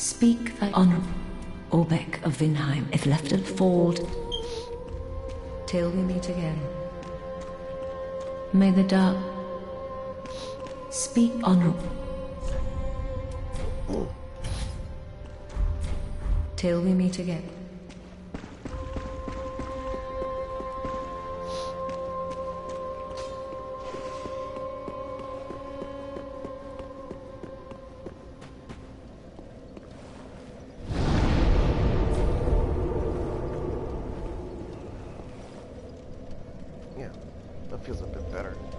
Speak thy honor, Orbeck of Vinheim, if left unfold, till we meet again. May the dark speak honor. Till we meet again. Feels a bit better.